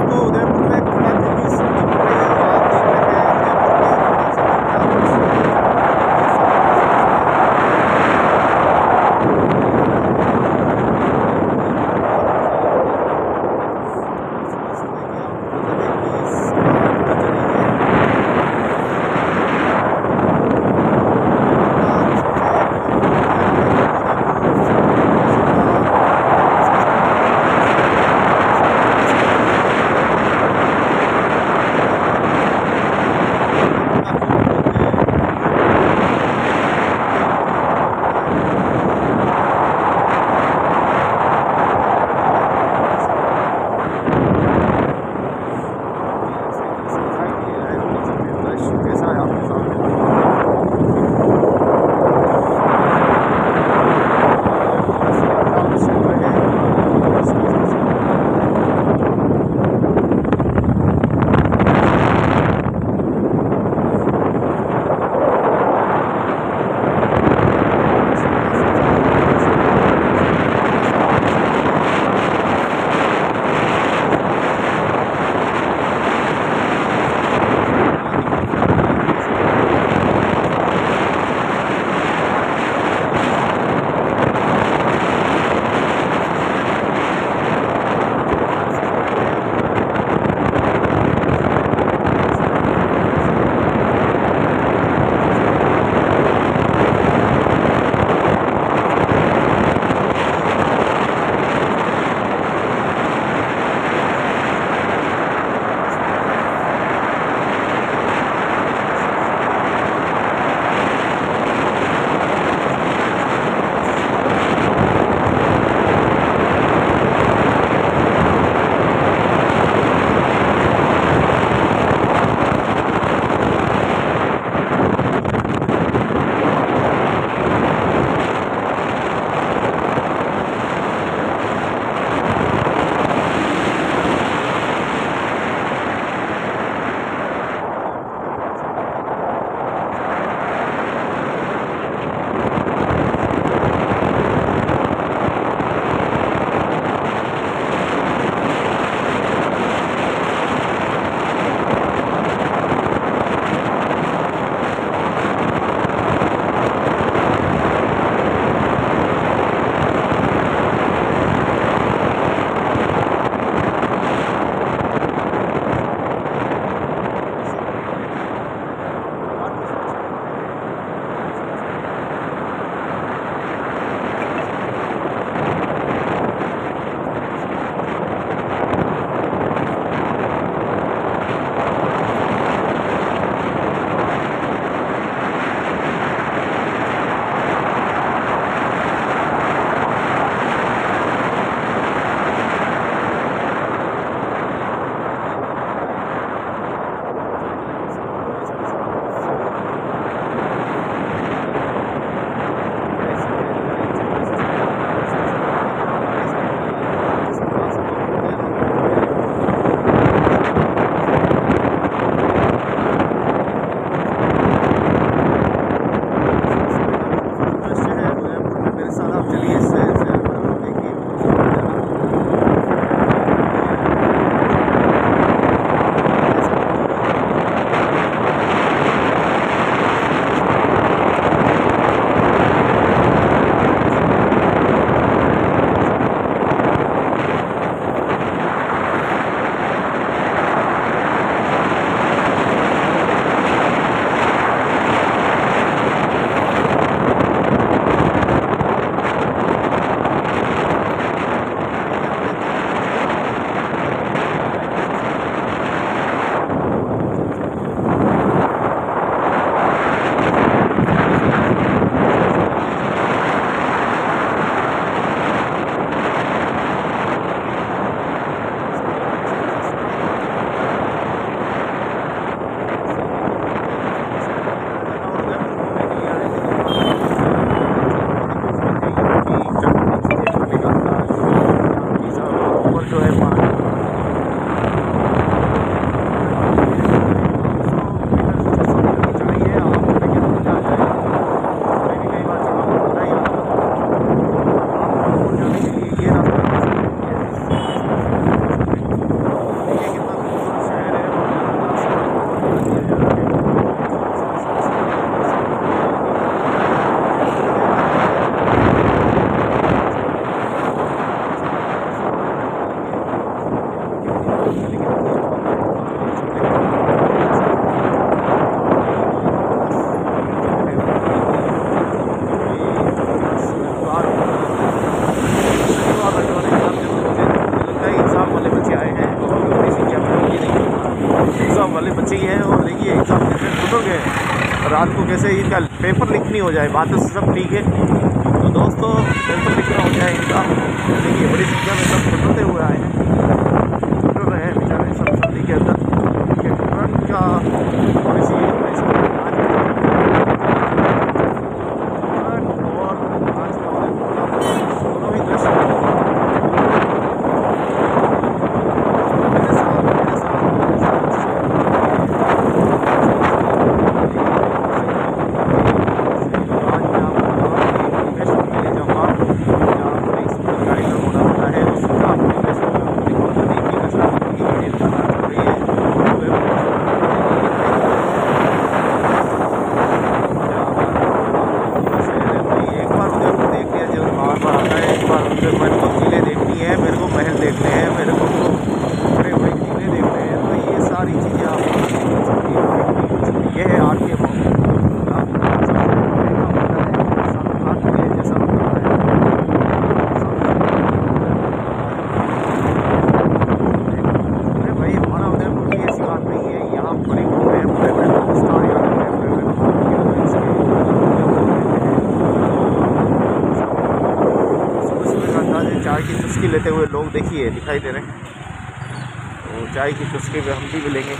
दोस्तों उदयपुर कैसे इनका पेपर लीक नहीं हो जाए, बात तो सब ठीक है। तो दोस्तों पेपर लीक ना हो जाए इनका। देखिए, बड़ी संख्या में सब छोटे हुए आए हैं खुट रहे हैं बेचारे सब सर्दी के अंदर कि तुरंत का थोड़ी सी इसको आज तुरंत और आज का दोनों ही दृश्य मेरे साथ मेरे साथ मेरे साथ शेयर देखनी है मेरे को महल देखने हैं मेरे को बड़े बड़े किले देखने हैं तो ये सारी चीज़ें आप देख सकती हैं ये है आर्ट के मॉडल आप सबसे बड़े का होता है सब आर्ट के जैसा होता है अरे भाई हमारा उदयपुर की ऐसी बात नहीं है यहाँ बड़े घूमे हैं बड़े बड़े स्टार यहाँ पे बड़े बड़े महान के लोग इसके सुबह सुबह का अंदाजे चाय की चुस्की लेते हुए लोग देखिए दिखाई दे रहे हैं तो चाय की चुस्की में हम भी मिलेंगे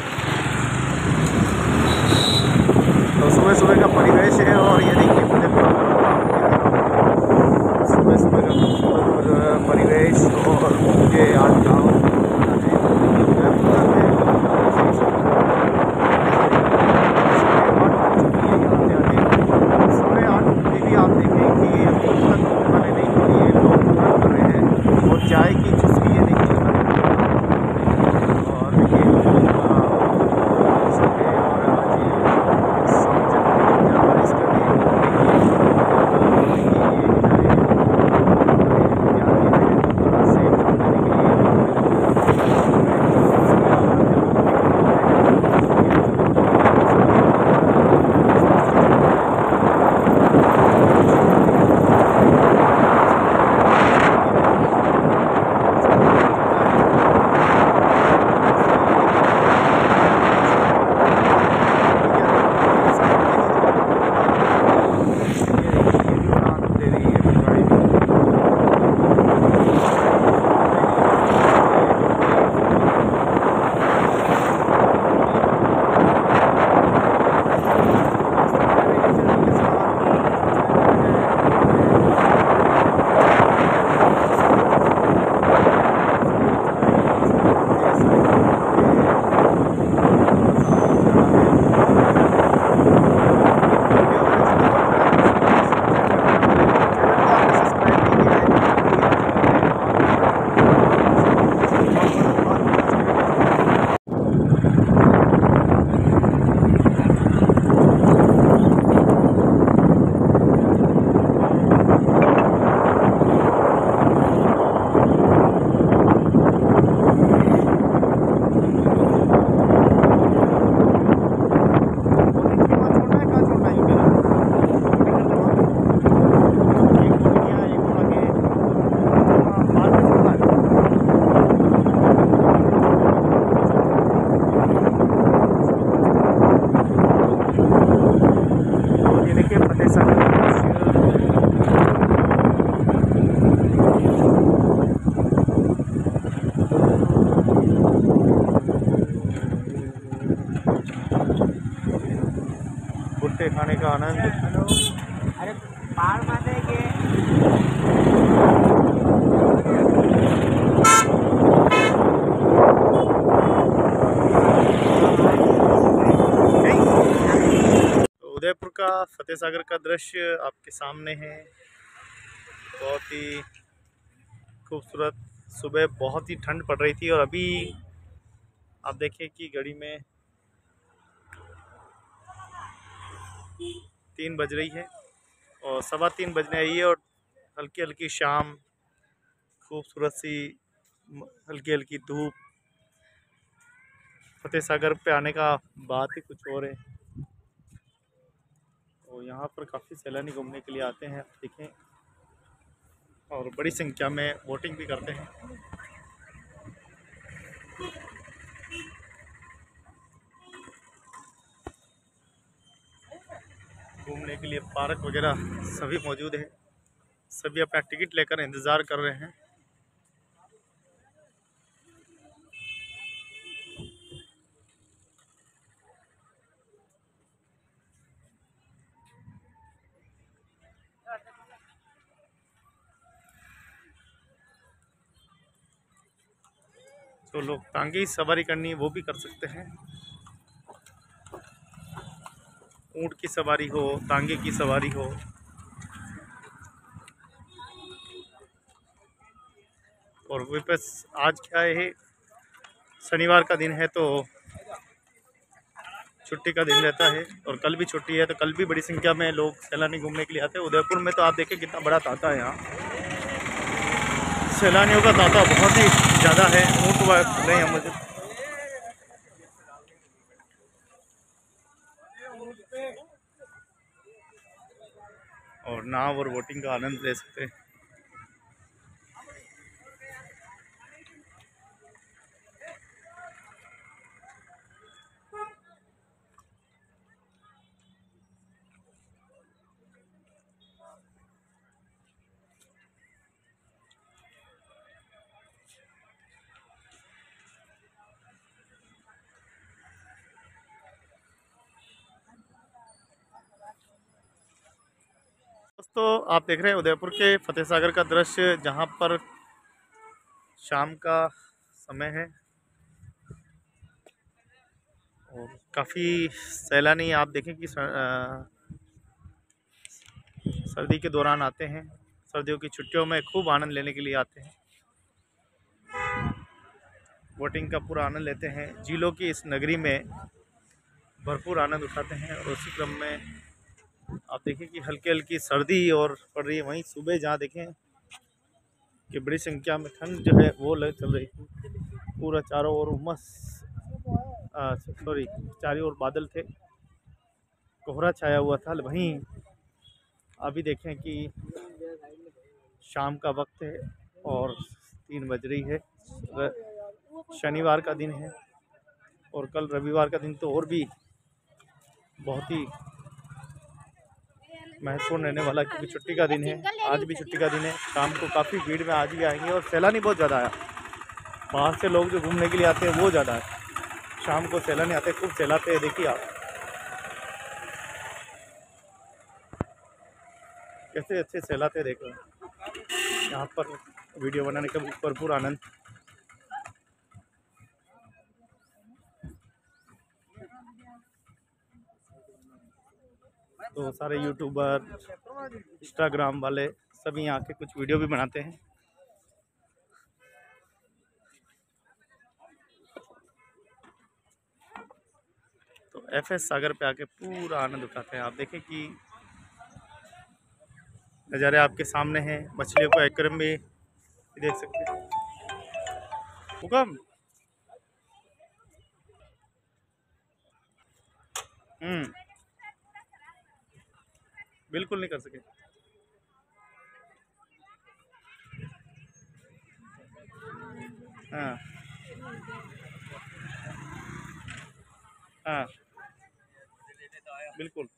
तो सुबह सुबह का परिवेश है और ये देखिए मुझे सुबह सुबह का परिवेश और खाने का आनंद। अरे पहाड़ माते के? उदयपुर का फतेह सागर का दृश्य आपके सामने है। बहुत ही खूबसूरत। सुबह बहुत ही ठंड पड़ रही थी और अभी आप देखिए कि घड़ी में तीन बज रही है और सवा तीन बजने आई है और हल्की हल्की शाम, खूबसूरत सी हल्की हल्की धूप। फतेह सागर पे आने का बात ही कुछ और है। और यहाँ पर काफ़ी सैलानी घूमने के लिए आते हैं, देखें। और बड़ी संख्या में वोटिंग भी करते हैं। के लिए पार्क वगैरह सभी मौजूद है। सभी अपना टिकट लेकर इंतज़ार कर रहे हैं। जो लोग टांगे सवारी करनी है वो भी कर सकते हैं। ऊँट की सवारी हो टांगे की सवारी हो। और वापस आज क्या है, शनिवार का दिन है तो छुट्टी का दिन रहता है और कल भी छुट्टी है तो कल भी बड़ी संख्या में लोग सैलानी घूमने के लिए आते हैं। उदयपुर में तो आप देखें कितना बड़ा तांता है यहाँ। सैलानियों का तांता बहुत ही ज़्यादा है, ऊँट नहीं है मुझे और नाव और बोटिंग का आनंद ले सकते हैं। दोस्तों, आप देख रहे हैं उदयपुर के फतेह सागर का दृश्य, जहाँ पर शाम का समय है। और काफ़ी सैलानी, आप देखें कि सर्दी के दौरान आते हैं। सर्दियों की छुट्टियों में खूब आनंद लेने के लिए आते हैं। बोटिंग का पूरा आनंद लेते हैं। झीलों की इस नगरी में भरपूर आनंद उठाते हैं और उसी क्रम में आप देखें कि हल्की हल्की सर्दी और पड़ रही है वहीं सुबह, जहाँ देखें कि बड़ी संख्या में ठंड जो है वो लग चल रही थी। पूरा चारों ओर उमस सॉरी, चारों ओर बादल थे। कोहरा छाया हुआ था वहीं अभी देखें कि शाम का वक्त है और तीन बज रही है। शनिवार का दिन है और कल रविवार का दिन तो और भी बहुत ही महत्वपूर्ण रहने वाला क्योंकि छुट्टी का दिन है आज भी छुट्टी का दिन है शाम को काफ़ी भीड़ में आज भी आएँगे और सैलानी बहुत ज़्यादा आया। बाहर से लोग जो घूमने के लिए आते हैं वो ज़्यादा है। शाम को सैलानी आते हैं खूब सैलाते हैं देखिए आप। कैसे अच्छे सैलाते हैं देखो। यहाँ पर वीडियो बनाने का भरपूर आनंद। तो सारे यूट्यूबर इंस्टाग्राम वाले सभी यहाँ के कुछ वीडियो भी बनाते हैं। तो एफ़ एस सागर पे आके पूरा आनंद उठाते हैं। आप देखें कि नज़ारे आपके सामने हैं, मछलियों को एक्वेरियम में भी देख सकते हैं। हुकम। हम्म। बिल्कुल नहीं कर सके। हाँ। हाँ। बिल्कुल।